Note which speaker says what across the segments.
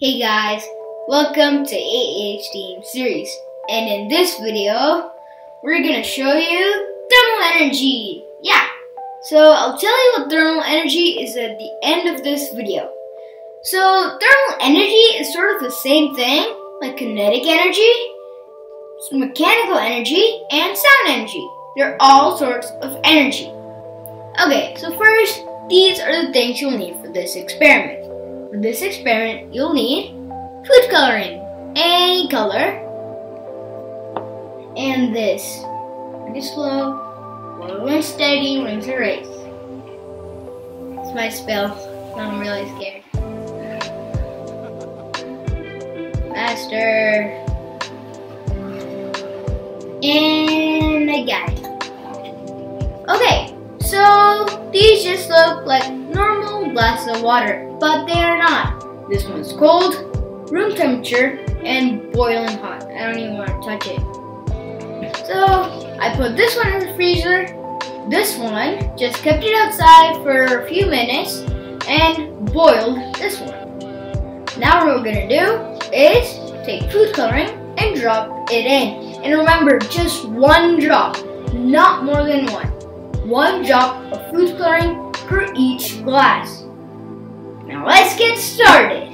Speaker 1: Hey guys, welcome to AH Team Series. And in this video, we're gonna show you thermal energy. Yeah, so I'll tell you what thermal energy is at the end of this video. So thermal energy is sort of the same thing like kinetic energy, mechanical energy, and sound energy. They're all sorts of energy. Okay, so first, these are the things you'll need for this experiment. For this experiment, you'll need food coloring, any color, and this. Pretty slow, one steady, one's race. It's my spell, I'm really scared. Faster. And I got it. Okay, so these just look like glass of water, but they are not. This one's cold, room temperature, and boiling hot. I don't even want to touch it. So I put this one in the freezer. This one just kept it outside for a few minutes and boiled this one. Now what we're gonna do is take food coloring and drop it in. And remember, just one drop, not more than one. One drop of food coloring per each glass. Now let's get started.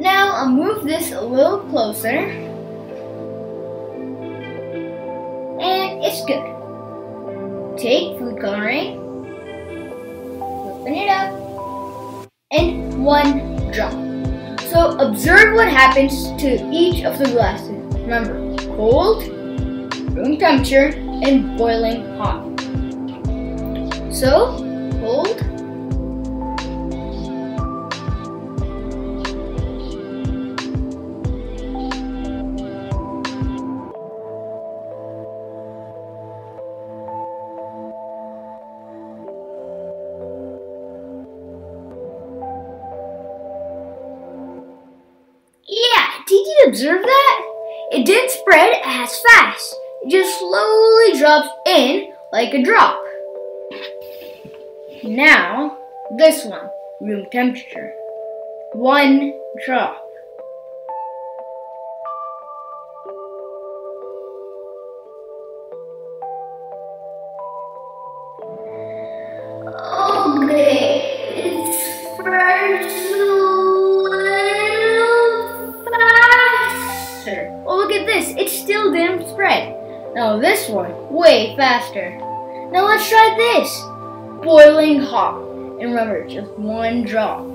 Speaker 1: Now I'll move this a little closer. And it's good. Take food coloring, open it up, and one drop. So observe what happens to each of the glasses. Remember, cold, room temperature, and boiling hot. So, hold. Yeah, did you observe that? It didn't spread as fast. It just slowly drops in like a drop. Now, this one, room temperature. One drop. Okay, it spreads a little faster. Oh, look at this. It still didn't spread. Now this one, way faster. Now let's try this. Boiling hot. And remember, just one drop.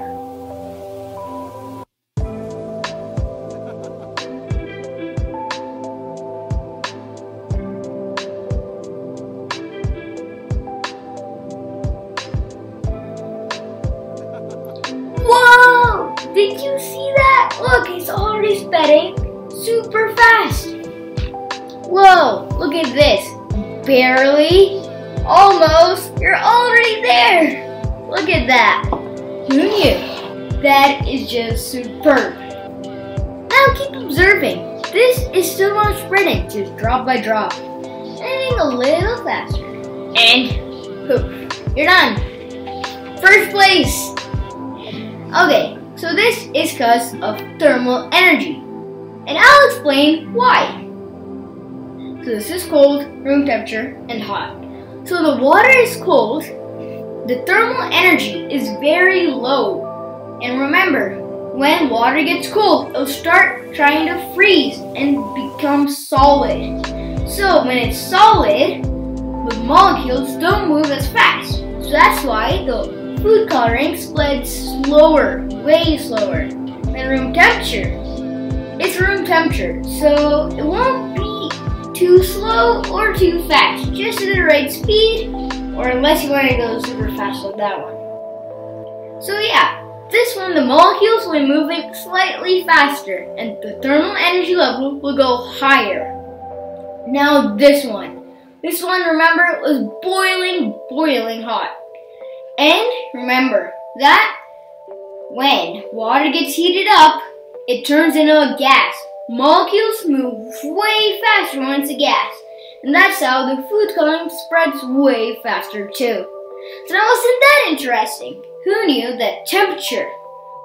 Speaker 1: Whoa! Did you see that? Look, it's already spreading super fast. Whoa, look at this. Barely. Almost. You're already there. Look at that. Who knew? That is just superb. Now keep observing. This is still not spreading, just drop by drop. Anything a little faster. And poof, you're done. First place. Okay, so this is because of thermal energy. And I'll explain why. So this is cold, room temperature, and hot. So the water is cold, the thermal energy is very low. And remember, when water gets cold, it'll start trying to freeze and become solid. So when it's solid, the molecules don't move as fast. So that's why the food coloring spreads slower, way slower than room temperature. It's room temperature, so it won't too slow or too fast, just at the right speed, or unless you want to go super fast like that one. So yeah, this one the molecules will be moving slightly faster, and the thermal energy level will go higher. Now this one. This one, remember, was boiling, boiling hot. And remember that when water gets heated up, it turns into a gas. Molecules move way faster when it's a gas. And that's how the food coloring spreads way faster too. So now wasn't that interesting? Who knew that temperature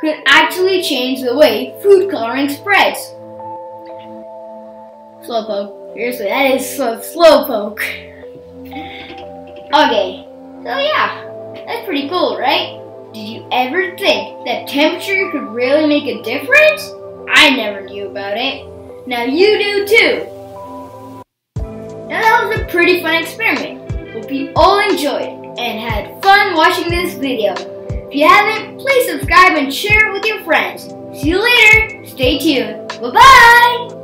Speaker 1: could actually change the way food coloring spreads? Slowpoke. Seriously, that is slow slowpoke. okay, so yeah, that's pretty cool, right? Did you ever think that temperature could really make a difference? I never knew about it. Now you do too. Now that was a pretty fun experiment. Hope you all enjoyed and had fun watching this video. If you haven't, please subscribe and share it with your friends. See you later. Stay tuned. Bye-bye.